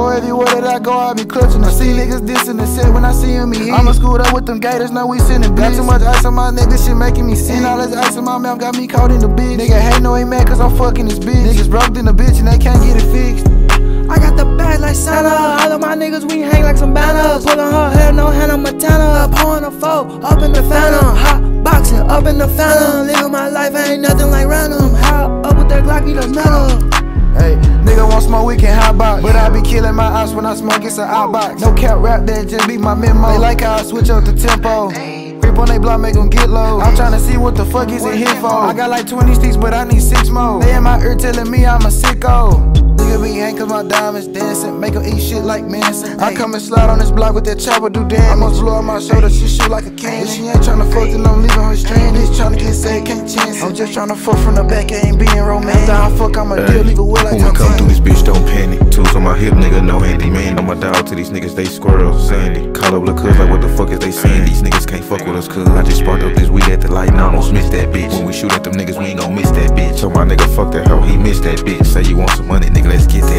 Know everywhere that I go, I be clutching. I see niggas dissing the set when I see them, he I'ma school up with them gators, now we sending Got too much ice on my nigga, shit making me sick. All this ice in my mouth got me caught in the bitch. Nigga hate no ain't mad cause I'm fucking this bitch. Niggas broke in the bitch and they can't get it fixed. I got the bag like Santa. All of my niggas, we hang like some banners. Pulling her hair, no hand Hannah Montana. Pouring a foe, up in the phantom. Hot boxing, up in the phantom. Living my life, ain't nothing like random. How up with that Glock, need a metal. Want smoke, we can box. But I be killing my ops when I smoke, it's an outbox. No cap rap, that just be my memo. They like how I switch up the tempo. Creep on they block, make them get low. I'm trying to see what the fuck is it here for. I got like 20 sticks, but I need six more. They in my ear telling me I'm a sicko. Nigga be cause my diamonds dancing. Make 'em eat shit like Manson. I come and slide on this block with that chopper, do damn. Almost blow on my shoulder, she shoot like a cannon. If she ain't tryna fuck, then I'm leaving her stranded. Bitch tryna get saved, can't chance it. I'm just tryna fuck from the back, ain't being romantic. After I fuck, I'ma deal, leave a will like hip, nigga, no handyman. On my dog to these niggas, they squirrels, sandy. Call up the cuz like, what the fuck is they saying? These niggas can't fuck with us, cuz. I just sparked up this weed at the light and I almost missed that bitch. When we shoot at them niggas, we ain't gon' miss that bitch. So my nigga, fuck that hoe, he missed that bitch. Say you want some money, nigga, let's get.